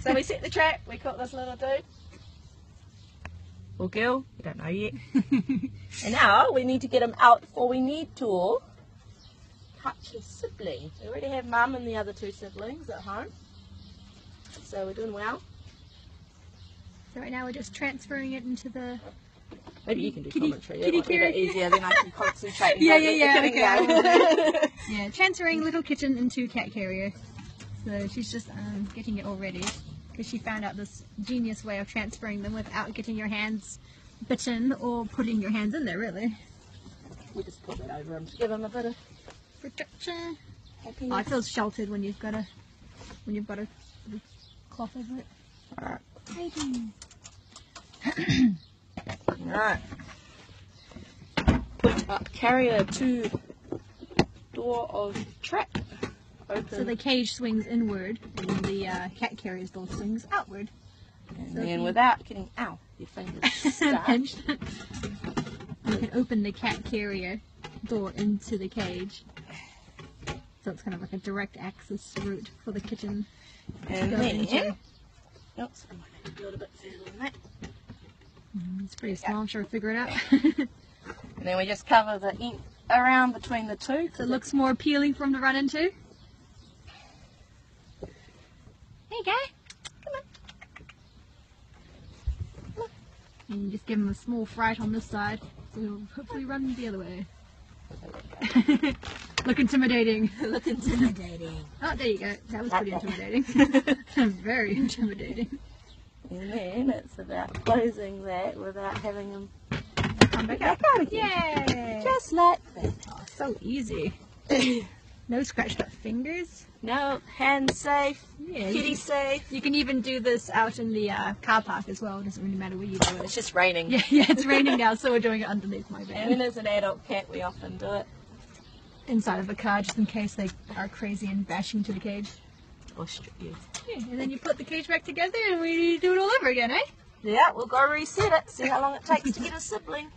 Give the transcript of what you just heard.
so we set the trap, we caught this little dude. Or girl, we don't know yet. and now we need to get him out or we need to touch his siblings. We already have mum and the other two siblings at home. So we're doing well. So right now we're just transferring it into the. Maybe you can do Kitty- commentary. kitty That might be a bit easier, then I can concentrate. and Yeah, yeah, yeah, at it go." Yeah, transferring little kitten into cat carrier. So she's just um, getting it all ready because she found out this genius way of transferring them without getting your hands bitten or putting your hands in there. Really. we just put that over him to give them a bit of Protection. Oh, it feels sheltered when you've got a when you've got a, a cloth over it. Alright. Alright. Put up carrier to door of trap. Open. So the cage swings inward and the uh, cat carrier's door swings outward. and so then without getting ow, your fingers. Pinched. you can open the cat carrier door into the cage. So it's kind of like a direct access route for the kitchen. and then into. oops, I might have to a bit further than that. Mm, It's pretty small, I'm sure we'll figure it out. And then we just cover the ink around between the two. so it looks more appealing for him to run into. Hey guy, come on. And you just give him a small fright on this side, so he'll hopefully run the other way. Look intimidating. Look intimidating. Oh, there you go. That was pretty intimidating. Very intimidating. And then it's about closing that without having them Come back back out again. Yay! Just like that. so easy. No scratched up fingers. no, hands safe, Yeah, kitty safe. you can even do this out in the uh, car park as well. It doesn't really matter where you do it. It's just raining. Yeah, yeah, it's raining now, so we're doing it underneath my And van. when there's an adult cat, we often do it. Inside of the car, just in case they are crazy and bash into the cage. Or strip you. Yeah, and then you put the cage back together and we do it all over again, eh? Yeah, we'll go reset it, see how long it takes to get a sibling.